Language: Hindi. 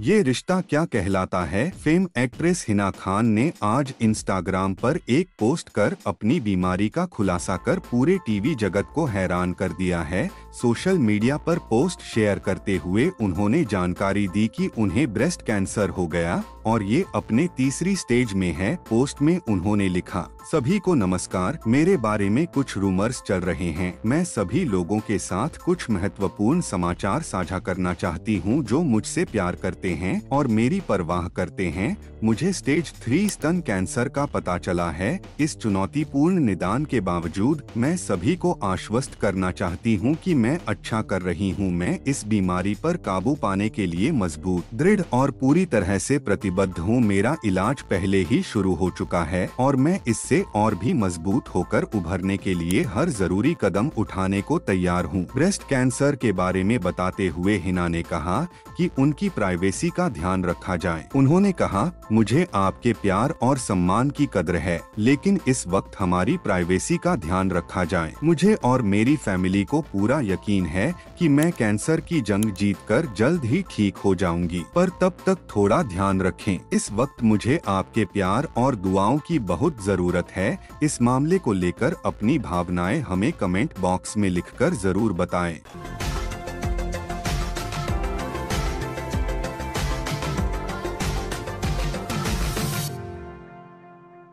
ये रिश्ता क्या कहलाता है? फेम एक्ट्रेस हिना खान ने आज इंस्टाग्राम पर एक पोस्ट कर अपनी बीमारी का खुलासा कर पूरे टीवी जगत को हैरान कर दिया है। सोशल मीडिया पर पोस्ट शेयर करते हुए उन्होंने जानकारी दी कि उन्हें ब्रेस्ट कैंसर हो गया और ये अपने तीसरी स्टेज में है, पोस्ट में उन्होंने लिखा, सभी को नमस्कार, मेरे बारे में कुछ रूमर्स चल रहे हैं। मैं सभी लोगों के साथ कुछ महत्वपूर्ण समाचार साझा करना चाहती हूँ जो मुझसे प्यार करते हैं और मेरी परवाह करते हैं। मुझे स्टेज थ्री स्तन कैंसर का पता चला है। इस चुनौतीपूर्ण निदान के बावजूद मैं सभी को आश्वस्त करना चाहती हूँ कि मैं अच्छा कर रही हूँ, मैं इस बीमारी पर काबू पाने के लिए मज़बूत, दृढ़ और पूरी तरह से प्रतिबद्ध हूँ। मेरा इलाज पहले ही शुरू हो चुका है और मैं इससे और भी मज़बूत होकर उभरने के लिए हर ज़रूरी कदम उठाने को तैयार हूँ। ब्रेस्ट कैंसर के बारे में बताते हुए हिना ने कहा कि उनकी प्राइवेसी का ध्यान रखा जाए। उन्होंने कहा, मुझे आपके प्यार और सम्मान की कदर है, लेकिन इस वक्त हमारी प्राइवेसी का ध्यान रखा जाए। मुझे और मेरी फैमिली को पूरा यकीन है कि मैं कैंसर की जंग जीतकर जल्द ही ठीक हो जाऊँगी। पर तब तक थोड़ा ध्यान रखें। इस वक्त मुझे आपके प्यार और दुआओं की बहुत ज़रूरत है। इस मामले को लेकर अपनी भावनाएँ हमें कमेंट बॉक्स में लिखकर ज़रूर बताएँ।